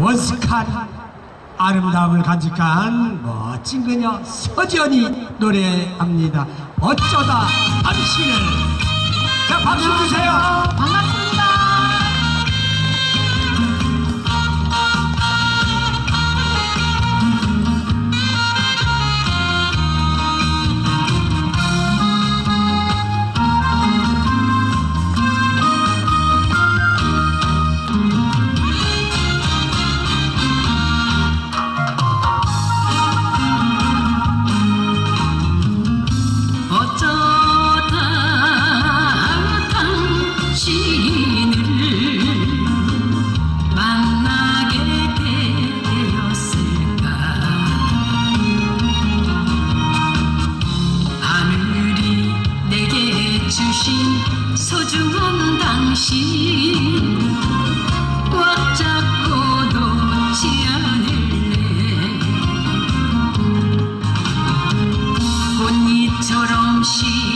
원숙한 아름다움을 간직한 멋진 그녀 서지연이 노래합니다. 어쩌다 당신을 자 박수 주세요. 반갑습니다. 소중한 당신. 꽉 잡고 놓지 않을래. 꽃잎처럼 시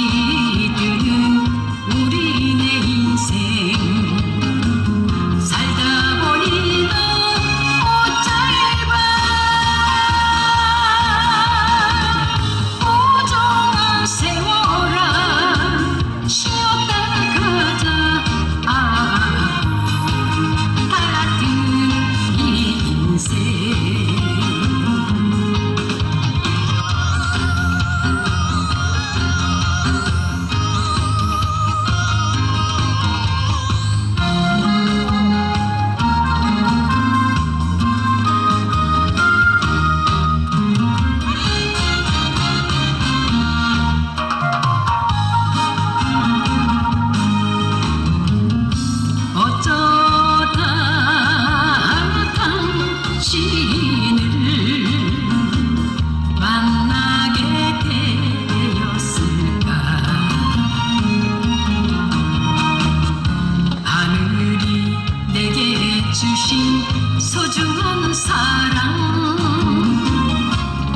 소중한 사랑.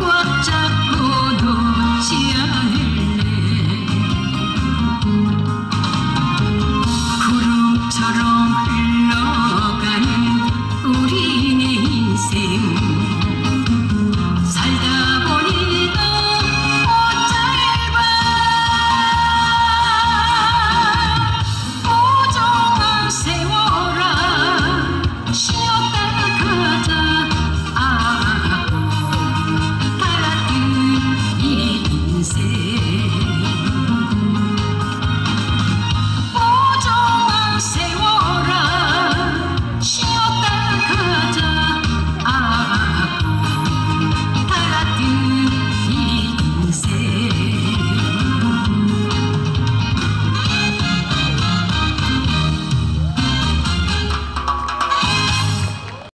꽉 잡고 놓지 않을래 구름처럼